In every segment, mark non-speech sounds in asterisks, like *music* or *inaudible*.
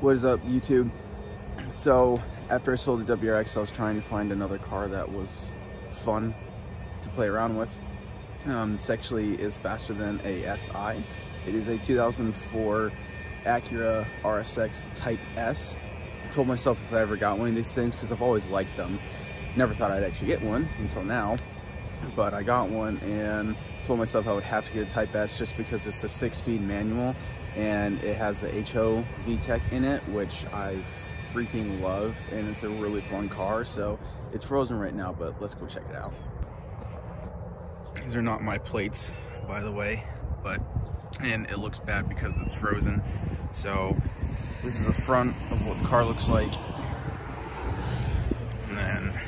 What is up, YouTube? So, after I sold the WRX, I was trying to find another car that was fun to play around with. Um, this actually is faster than a SI. It is a 2004 Acura RSX Type S. I told myself if I ever got one of these things, because I've always liked them, never thought I'd actually get one until now. But I got one and told myself I would have to get a Type S just because it's a six-speed manual and it has the HO VTEC in it, which I freaking love, and it's a really fun car. So it's frozen right now, but let's go check it out. These are not my plates, by the way, but and it looks bad because it's frozen. So this is the front of what the car looks like. And then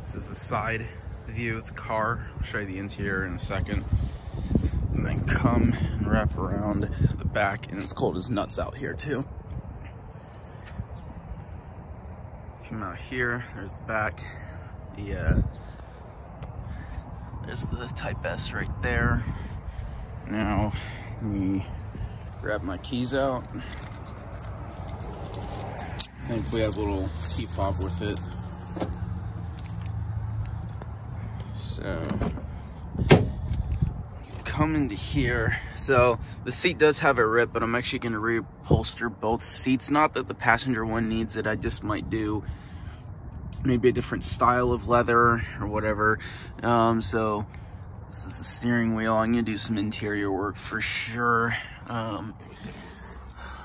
this is the side view of the car. I'll show you the interior in a second. And then come and wrap around the back and it's cold as nuts out here too. Come out here, there's the back. The uh, there's the Type S right there. Now, let me grab my keys out. Thankfully, we have a little key fob with it. So, come into here. So, the seat does have a rip, but I'm actually going to reupholster both seats. Not that the passenger one needs it, I just might do maybe a different style of leather or whatever. Um, so this is the steering wheel. I'm gonna do some interior work for sure. Um,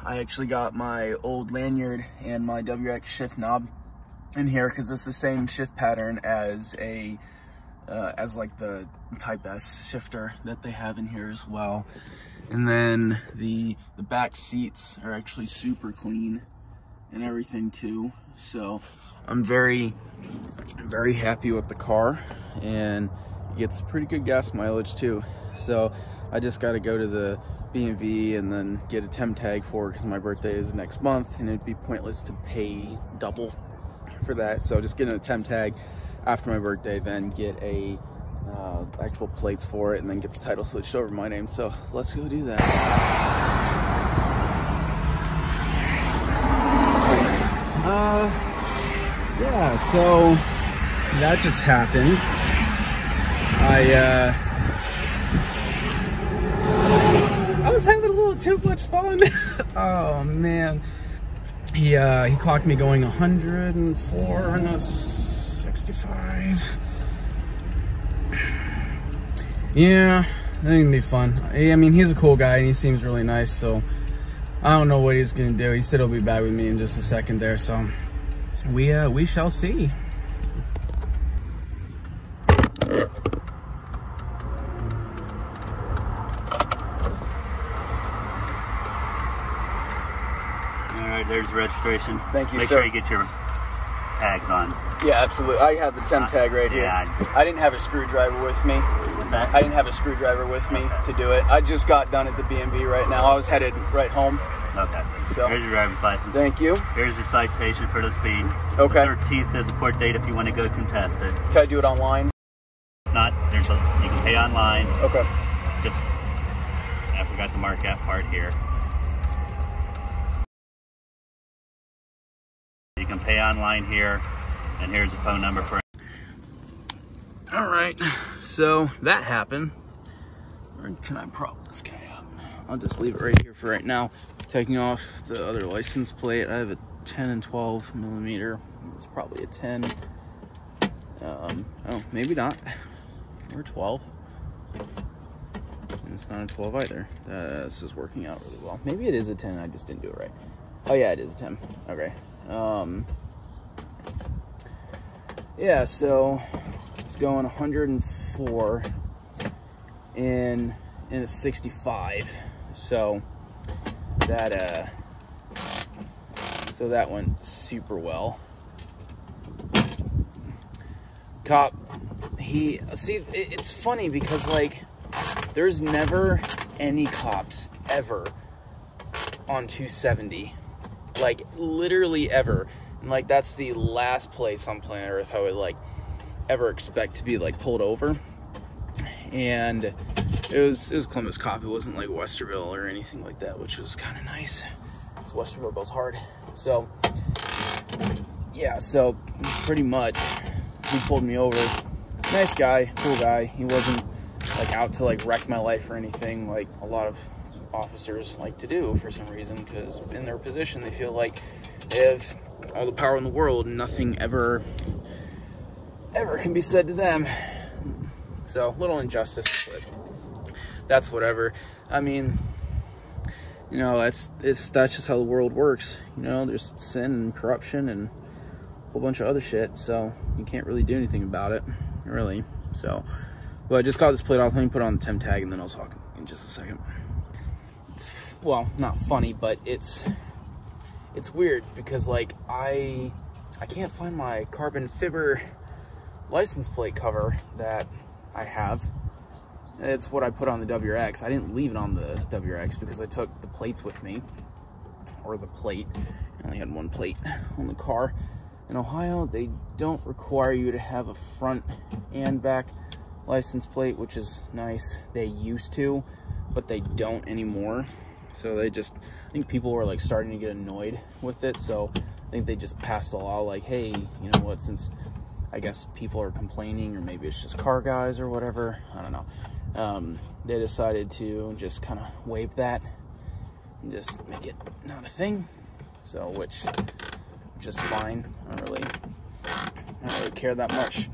I actually got my old lanyard and my WRX shift knob in here because it's the same shift pattern as a uh, as like the Type S shifter that they have in here as well. And then the the back seats are actually super clean and everything too. So I'm very, very happy with the car and gets pretty good gas mileage too. So I just got to go to the BMV and then get a temp tag for because my birthday is next month and it'd be pointless to pay double for that. So just getting a temp tag after my birthday, then get a uh, actual plates for it and then get the title switched over my name. So let's go do that. Uh, yeah, so that just happened. I, uh, I was having a little too much fun. *laughs* oh, man. He, uh, he clocked me going 104 on a 65. Yeah, I think it'd be fun. I mean, he's a cool guy and he seems really nice, so I don't know what he's gonna do. He said he'll be back with me in just a second there, so we uh we shall see. All right, there's registration. Thank you, Make sir. sure you get your tags on. Yeah, absolutely. I have the temp uh, tag right here. Yeah. I didn't have a screwdriver with me. What's that? I didn't have a screwdriver with me to do it. I just got done at the BMV right now. I was headed right home. okay. So- Here's your driver's license. Thank you. Here's your citation for the speed. Okay. The 13th is the court date if you want to go contest it. Can I do it online? If not, there's a you can pay online. Okay. Just I forgot to mark that part here. You can pay online here, and here's the phone number for. All right. So that happened. Can I prop this guy up? I'll just leave it right here for right now. Taking off the other license plate. I have a 10 and 12 millimeter. It's probably a 10. Um, oh, maybe not. Or 12. And it's not a 12 either. Uh, this is working out really well. Maybe it is a 10. I just didn't do it right. Oh yeah, it is a 10. Okay. Um, yeah, so it's going 104 in in a 65. So that uh so that went super well. Cop he see it's funny because like there's never any cops ever on 270 like literally ever and like that's the last place on planet earth i would like ever expect to be like pulled over and it was it was Columbus Cop. It wasn't like Westerville or anything like that, which was kind of nice. So Westerville goes hard. So yeah, so pretty much he pulled me over. Nice guy, cool guy. He wasn't like out to like wreck my life or anything like a lot of officers like to do for some reason because in their position they feel like they have all the power in the world and nothing ever ever can be said to them. So a little injustice but that's whatever. I mean you know that's it's that's just how the world works. You know there's sin and corruption and a whole bunch of other shit so you can't really do anything about it really. So but i just got this plate off. Let me put on the temp tag and then i'll talk in just a second well not funny but it's it's weird because like i i can't find my carbon fiber license plate cover that i have. It's what i put on the wrx i didn't leave it on the wrx because i took the plates with me or the plate. I only had one plate on the car. In ohio they don't require you to have a front and back license plate which is nice. They used to but they don't anymore. So they just, I think people were like starting to get annoyed with it. So I think they just passed a law like, hey, you know what, since I guess people are complaining or maybe it's just car guys or whatever, I don't know. Um, they decided to just kind of waive that and just make it not a thing. So, which, just fine. I don't really, I don't really care that much.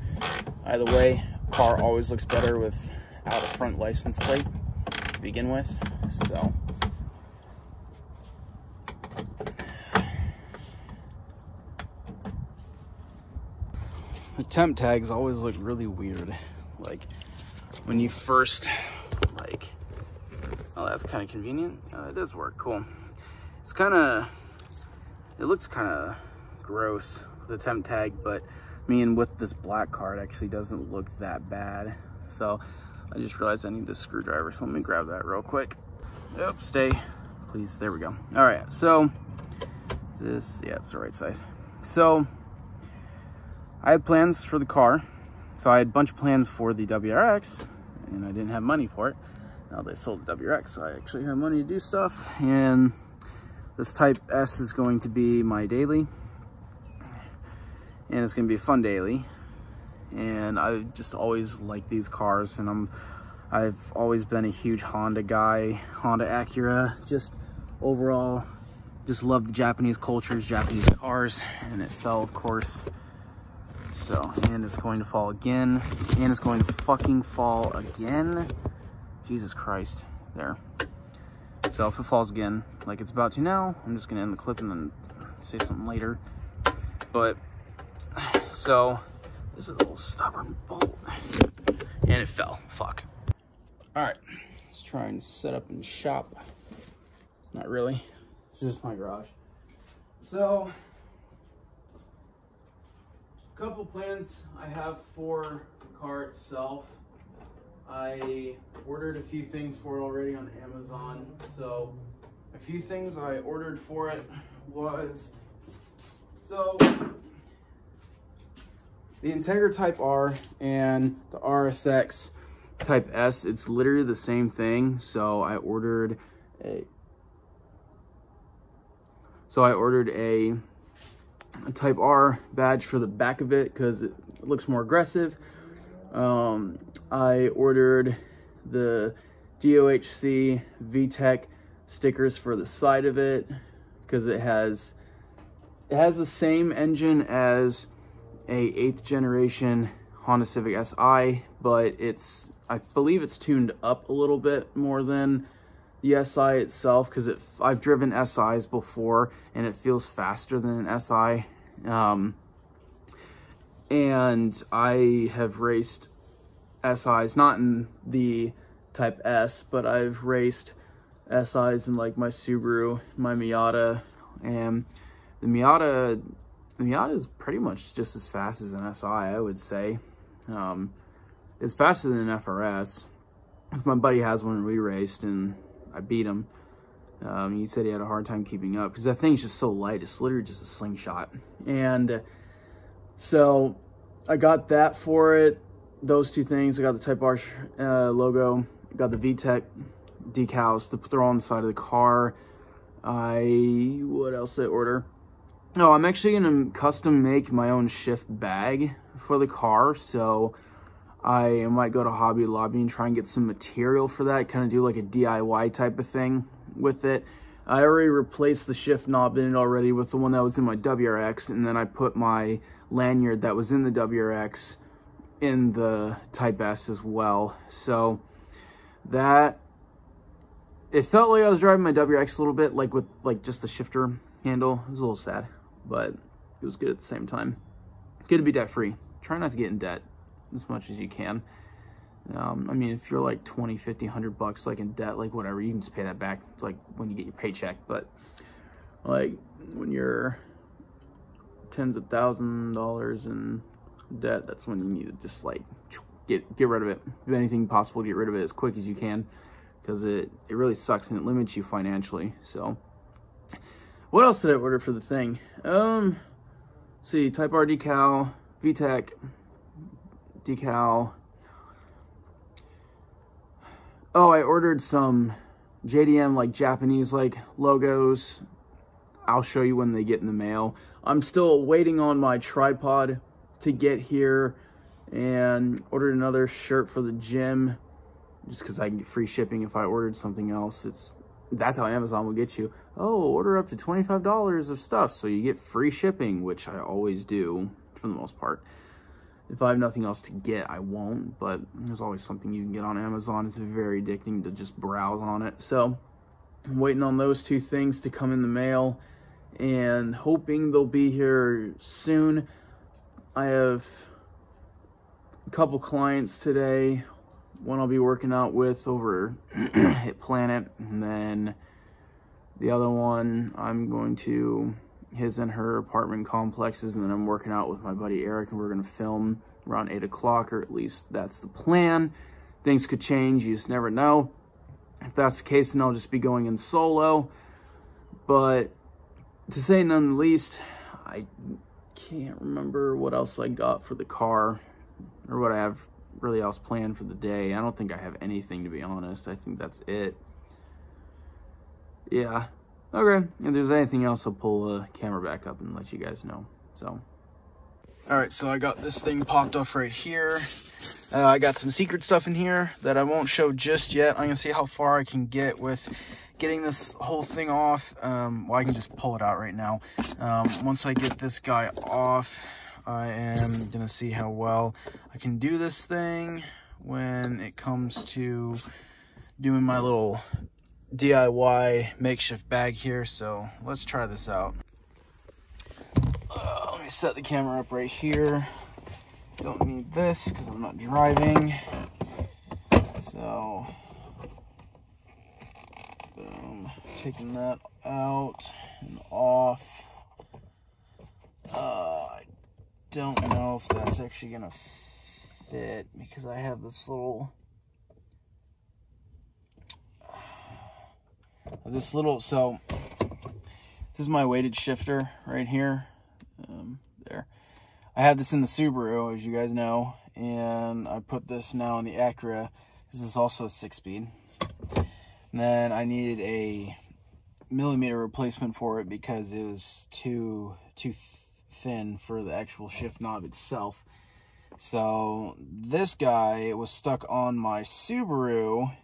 Either way, car always looks better without a front license plate to begin with. So temp tags always look really weird. Like when you first like, oh, that's kind of convenient. Uh, it does work, cool. It's kind of, it looks kind of gross, the temp tag, but me and with this black card actually doesn't look that bad. So I just realized I need the screwdriver, so let me grab that real quick. Yep, stay, please. There we go. All right, so this, yeah, it's the right size. So I had plans for the car. So I had a bunch of plans for the WRX, and I didn't have money for it. Now they sold the WRX, so I actually have money to do stuff. And this Type S is going to be my daily. And it's going to be a fun daily and I just always like these cars and I'm I've always been a huge Honda guy Honda Acura just overall just love the Japanese cultures Japanese cars and it fell of course so and it's going to fall again and it's going to fucking fall again Jesus Christ there so if it falls again like it's about to now I'm just gonna end the clip and then say something later but so this is a little stubborn bolt. And it fell. Fuck. Alright. Let's try and set up in shop. Not really. It's just my garage. So, couple plans I have for the car itself. I ordered a few things for it already on Amazon. So, a few things I ordered for it was, so the Integra Type R and the RSX Type S, it's literally the same thing. So I ordered a, so I ordered a, a Type R badge for the back of it because it looks more aggressive. Um, I ordered the DOHC VTEC stickers for the side of it because it has it has the same engine as a eighth generation Honda Civic Si, but it's, I believe it's tuned up a little bit more than the SI itself because it, I've driven SIs before and it feels faster than an SI. Um, and I have raced SIs, not in the Type S, but I've raced SIs in like my Subaru, my Miata, and the Miata the Miata is pretty much just as fast as an SI, I would say. Um, it's faster than an FRS. My buddy has one we raced and I beat him. Um, he said he had a hard time keeping up because that thing's just so light. It's literally just a slingshot. And so I got that for it. Those two things. I got the Type R uh, logo got the VTEC decals to throw on the side of the car. I, what else did I order? No, I'm actually going to custom make my own shift bag for the car. So I might go to Hobby Lobby and try and get some material for that. Kind of do like a DIY type of thing with it. I already replaced the shift knob in it already with the one that was in my WRX. And then I put my lanyard that was in the WRX in the Type S as well. So that, it felt like I was driving my WRX a little bit, like with like just the shifter handle. It was a little sad, but it was good at the same time. Good to be debt free. Try not to get in debt as much as you can. Um, I mean, if you're like 20, 50, 100 bucks like in debt, like whatever, you can just pay that back like when you get your paycheck. But like when you're tens of thousand dollars in debt, that's when you need to just like get get rid of it. Do anything possible get rid of it as quick as you can because it, it really sucks and it limits you financially. So what else did I order for the thing? Um, see, Type R decal, VTEC decal. Oh, I ordered some JDM like Japanese like logos. I'll show you when they get in the mail. I'm still waiting on my tripod to get here and ordered another shirt for the gym just because I can get free shipping if I ordered something else. It's That's how Amazon will get you. Oh, order up to $25 of stuff so you get free shipping, which I always do for the most part. If I have nothing else to get, I won't, but there's always something you can get on Amazon. It's very addicting to just browse on it. So I'm waiting on those two things to come in the mail and hoping they'll be here soon. I have a couple clients today. One I'll be working out with over *clears throat* at Planet, and then the other one I'm going to his and her apartment complexes, and then I'm working out with my buddy Eric, and we're going to film around 8 o'clock, or at least that's the plan. Things could change, you just never know. If that's the case, then I'll just be going in solo. But to say none the least, I can't remember what else I got for the car or what I have really else planned for the day. I don't think I have anything to be honest. I think that's it. Yeah. Okay. If there's anything else, I'll pull the camera back up and let you guys know. So. All right, so I got this thing popped off right here. Uh, I got some secret stuff in here that I won't show just yet. I'm gonna see how far I can get with getting this whole thing off. Um, well, I can just pull it out right now. Um, once I get this guy off, I am gonna see how well I can do this thing when it comes to doing my little DIY makeshift bag here. So let's try this out. Uh, let me set the camera up right here. Don't need this because I'm not driving. So Boom. Taking that out and off. Uh, I don't know if that's actually going to fit because I have this little... This little, so this is my weighted shifter right here. Um, there. I had this in the Subaru, as you guys know, and I put this now in the Acura. This is also a six-speed. And then I needed a millimeter replacement for it because it was too too th thin for the actual shift knob itself. So this guy was stuck on my Subaru.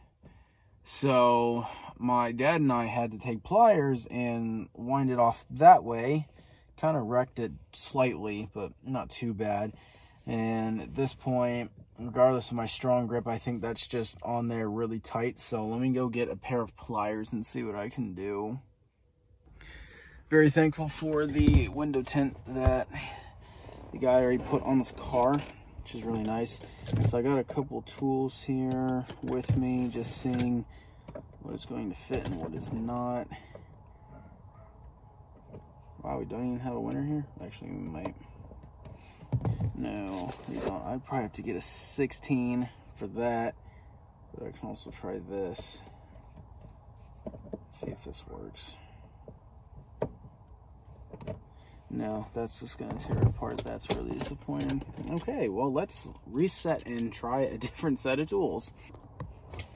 So my dad and I had to take pliers and wind it off that way. Kind of wrecked it slightly, but not too bad. And at this point, regardless of my strong grip, I think that's just on there really tight. So let me go get a pair of pliers and see what I can do. Very thankful for the window tint that the guy already put on this car, which is really nice. So I got a couple tools here with me, just seeing what is going to fit and what is not. Wow, we don't even have a winner here? Actually, we might. No, we don't. I'd probably have to get a 16 for that. But I can also try this. Let's see if this works. No, that's just going to tear apart. That's really disappointing. Okay, well, let's reset and try a *laughs* different set of tools.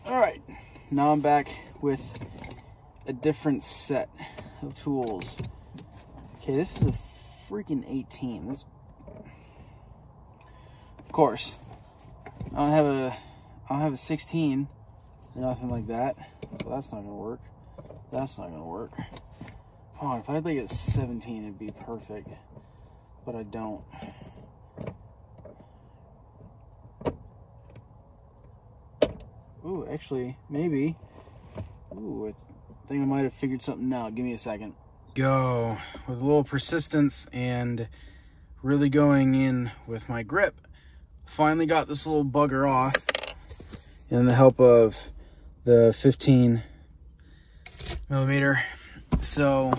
All right, now I'm back with a different set of tools. Okay, this is a freaking 18. This, of course, I don't have a, I don't have a 16, nothing like that. So that's not gonna work. That's not gonna work. Oh, if I had like a 17, it'd be perfect, but I don't. Ooh, actually, maybe. Ooh, I think I might have figured something out. Give me a second. Go with a little persistence and really going in with my grip. Finally got this little bugger off and the help of the 15 millimeter. So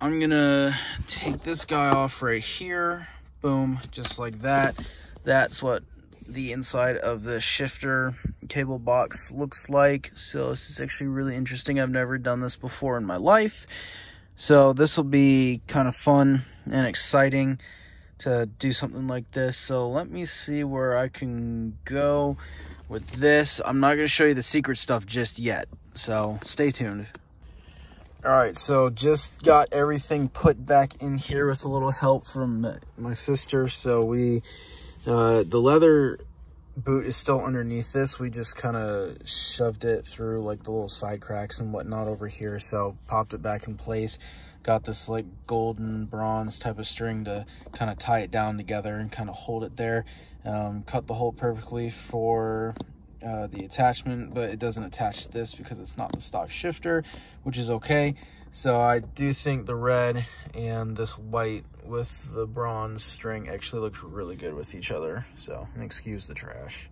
I'm gonna take this guy off right here. Boom, just like that. That's what the inside of the shifter cable box looks like. So this is actually really interesting. I've never done this before in my life. So this will be kind of fun and exciting to do something like this. So let me see where I can go with this. I'm not going to show you the secret stuff just yet. So stay tuned. All right, so just got everything put back in here with a little help from my sister. So we uh, the leather boot is still underneath this. We just kind of shoved it through like the little side cracks and whatnot over here. So popped it back in place. Got this like golden bronze type of string to kind of tie it down together and kind of hold it there. Um, cut the hole perfectly for uh, the attachment, but it doesn't attach this because it's not the stock shifter, which is okay. So I do think the red and this white with the bronze string actually looks really good with each other. So excuse the trash.